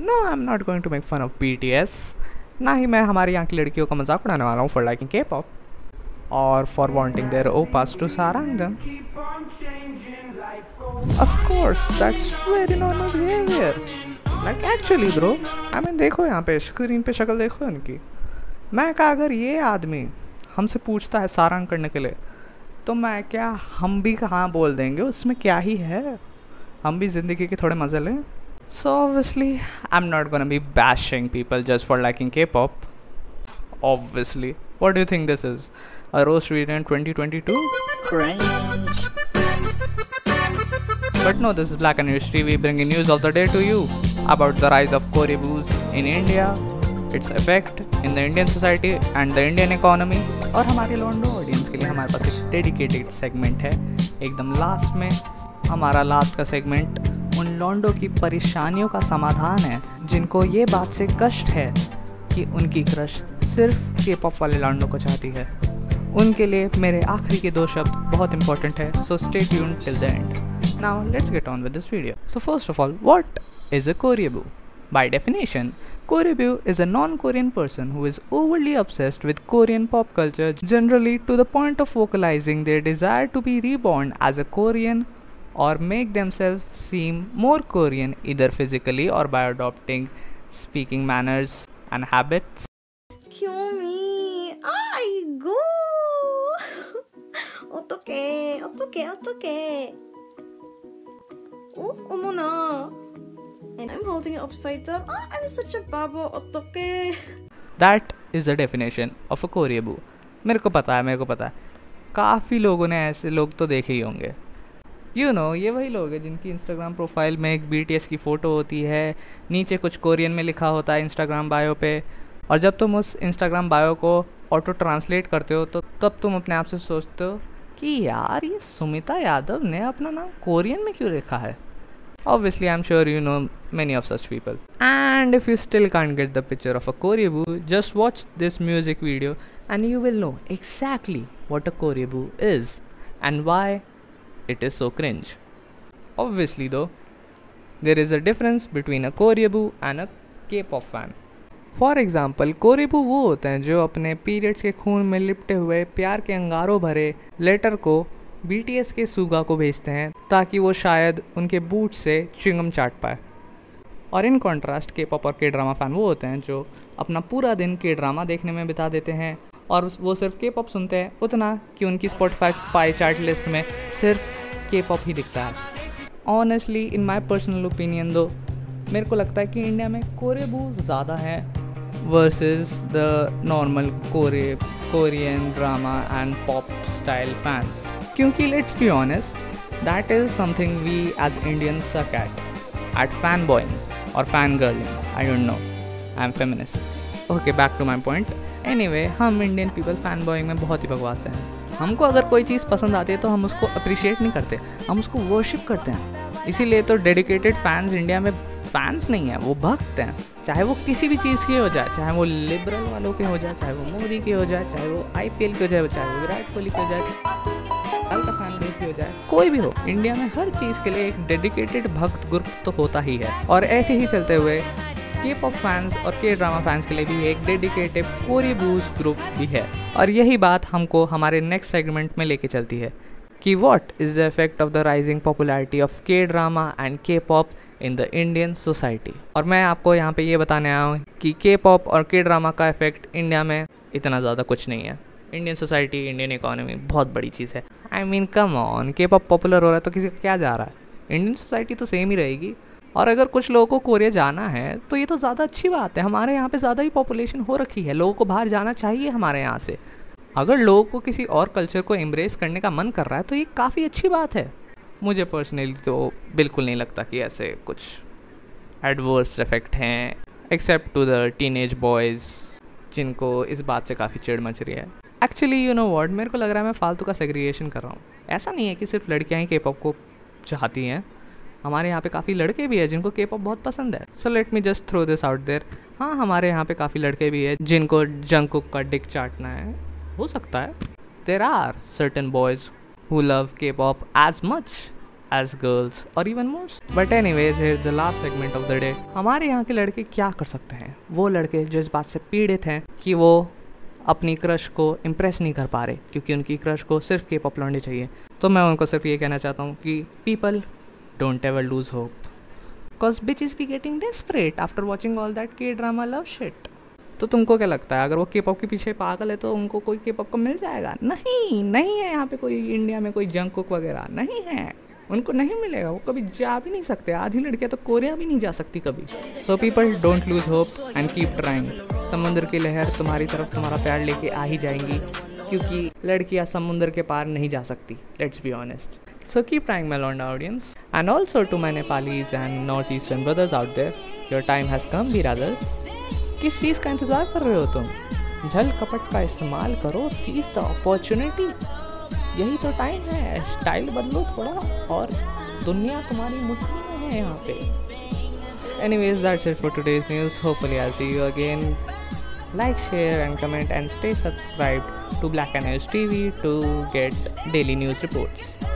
No I am not going to make fun of B T S ना ही मैं हमारे यहाँ की लड़कियों का मज़ाक उड़ाने वाला हूँ फॉर लाइकिंग के पॉप और फॉर वॉन्टिंग देयर ओपास टू सारंग दम Of course, that's very normal behavior. Like actually bro, I mean देखो यहाँ पे स्क्रीन पे शक्ल देखो इनकी मैं कहा अगर ये आदमी हमसे पूछता है सारंग करने के लिए तो मैं क्या हम भी कहाँ बोल देंगे? उसमें क्या ही है? हम भी ज़िंदगी के थोड़े मज़े लें। I am not gonna be bashing people just for liking K pop obviously what do you think this is a roast video in 2022 Cringe. But no, this is Black and History. We bring in news of the day to you about the rise of Koribus in India, its effect in the Indian society and the Indian economy. और हमारे लॉन्डो audience के लिए हमारे पास एक dedicated segment है एकदम last में हमारा लास्ट का सेगमेंट उन लॉन्डो की परेशानियों का समाधान है जिनको ये बात से कष्ट है कि उनकी क्रश सिर्फ़ के पॉप वाले लॉन्डो को चाहती है उनके लिए मेरे आखिरी के दो शब्द बहुत इंपॉर्टेंट है so stay tune till the end Now let's get on with this video. So first of all, what is a Koreabu? By definition, Koreabu is a non-Korean person who is overly obsessed with Korean pop culture generally to the point of vocalizing their desire to be reborn as a Korean or make themselves seem more Korean either physically or by adopting speaking manners and habits. 귀요미. 아이고. 어떡해. 어떡해. 어떡해. 어? 어머나. And I'm holding it upside down. Ah, I'm such a babo. 어떡해. That is the definition of a koreaboo मेरे को पता है मेरे को पता है काफ़ी लोगों ने ऐसे लोग तो देखे ही होंगे यू नो ये वही लोग हैं जिनकी इंस्टाग्राम प्रोफ़ाइल में एक बीटीएस की फ़ोटो होती है, नीचे कुछ कोरियन में लिखा होता है इंस्टाग्राम बायो पे। और जब तुम उस इंस्टाग्राम बायो को ऑटो ट्रांसलेट करते हो तो तब तुम अपने आप से सोचते हो कि यार, ये सुमिता यादव ने अपना नाम कोरियन में क्यों लिखा है? Obviously I am sure you know many of such people and if you still can't get the picture of a koreaboo just watch this music video and you will know exactly what a koreaboo is and why it is so cringe. Obviously, though, there is a difference between a Koreaboo and a K-pop fan. For example koreaboo वो होते हैं जो अपने periods के खून में लिपटे हुए प्यार के अंगारों भरे लेटर को बी के सूगा को भेजते हैं ताकि वो शायद उनके बूट से चिंगम चाट पाए और इन कॉन्ट्रास्ट के पॉप और के ड्रामा फ़ैन वो होते हैं जो अपना पूरा दिन के ड्रामा देखने में बिता देते हैं और वो सिर्फ़ के पॉप सुनते हैं उतना कि उनकी स्पॉटिफाई पाई चार्ट लिस्ट में सिर्फ़ के पॉप ही दिखता है। Honestly in my personal opinion though मेरे को लगता है कि इंडिया में कोरेबू ज़्यादा है वर्सेस द नॉर्मल कोरे Korean drama and pop style fans क्योंकि let's be honest that is something we as Indian suck at at fan boying और fan girling I don't know I am feminist okay back to my point anyway हम Indian people fan Boeing में बहुत ही बकवास हैं। हमको अगर कोई चीज़ पसंद आती है तो हम उसको अप्रिशिएट नहीं करते, हम उसको वर्शिप करते हैं। इसीलिए तो डेडिकेटेड फैंस इंडिया में फैंस नहीं है, वो भक्त हैं। चाहे वो किसी भी चीज़ के हो जाए, चाहे वो लिबरल वालों के हो जाए, चाहे वो मोदी के हो जाए, चाहे वो आईपीएल के हो जाए, चाहे वो विराट कोहली के हो जाए का फ़ैन बेस भी हो जाए, कोई भी हो इंडिया में हर चीज़ के लिए एक डेडिकेटेड भक्त ग्रुप तो होता ही है। और ऐसे ही चलते हुए के पॉप फैंस और के ड्रामा फैंस के लिए भी एक डेडिकेटेड कोरी बूज ग्रुप भी है। और यही बात हमको हमारे नेक्स्ट सेगमेंट में लेके चलती है कि what is the effect of the rising popularity of K drama and K pop in the Indian society और मैं आपको यहाँ पे ये बताने आया हूँ कि के पॉप और के ड्रामा का इफ़ेक्ट इंडिया में इतना ज़्यादा कुछ नहीं है। इंडियन सोसाइटी इंडियन इकोनॉमी बहुत बड़ी चीज़ है। I mean come on K pop popular हो रहा है तो किसी का क्या जा रहा है? इंडियन सोसाइटी तो सेम ही रहेगी। और अगर कुछ लोगों को कोरिया जाना है तो ये तो ज़्यादा अच्छी बात है। हमारे यहाँ पे ज़्यादा ही पॉपुलेशन हो रखी है। लोगों को बाहर जाना चाहिए हमारे यहाँ से। अगर लोगों को किसी और कल्चर को एम्ब्रेस करने का मन कर रहा है तो ये काफ़ी अच्छी बात है। मुझे पर्सनली तो बिल्कुल नहीं लगता कि ऐसे कुछ एडवर्स इफ़ेक्ट हैं except to the teenage boys जिनको इस बात से काफ़ी चिड़ मच रही है। एक्चुअली यू नो वर्ड मेरे को लग रहा है मैं फालतू का सेग्रीगेशन कर रहा हूँ। ऐसा नहीं है कि सिर्फ़ लड़कियाँ ही के को चाहती हैं। हमारे यहाँ पे काफ़ी लड़के भी हैं जिनको के पॉप बहुत पसंद है। So let me just throw this out there हाँ हमारे यहाँ पे काफ़ी लड़के भी हैं जिनको जंकुक का डिक चाटना है। हो सकता है। There are certain boys who love K-pop as much as girls or even more. But anyways, here's the last segment of the day. हमारे यहाँ के लड़के क्या कर सकते हैं? वो लड़के जो इस बात से पीड़ित हैं कि वो अपनी क्रश को इम्प्रेस नहीं कर पा रहे क्योंकि उनकी क्रश को सिर्फ़ के पॉप लौंडे चाहिए। तो मैं उनको सिर्फ़ ये कहना चाहता हूँ कि people don't ever lose hope because bitch is be getting desperate after watching all that K drama love shit तो तुमको क्या लगता है? अगर वो के पॉप के पीछे पागल है तो उनको कोई के पॉप को मिल जाएगा? नहीं नहीं है यहाँ पे कोई इंडिया में कोई जंक कुक वगैरह नहीं है। उनको नहीं मिलेगा वो कभी जा भी नहीं सकते। आधी लड़कियाँ तो कोरिया भी नहीं जा सकती कभी। So people don't lose hope and keep trying समुद्र की लहर तुम्हारी तरफ़ तुम्हारा प्यार लेके आ ही जाएँगी क्योंकि लड़कियाँ समुद्र के पार नहीं जा सकती। Let's be honest So keep trying my Melonda audience. And also to my Nepalis and Northeastern brothers out there, your time has come, be brothers. किस चीज़ का इंतज़ार कर रहे हो तुम झल कपट का इस्तेमाल करो सीज द अपॉर्चुनिटी यही तो टाइम है स्टाइल बदलो थोड़ा और दुनिया तुम्हारी मुट्ठी में है यहाँ पे Anyways, that's it for today's news. Hopefully, I'll see you again. Like, share, and comment, and stay subscribed to Black and News TV to get daily news reports.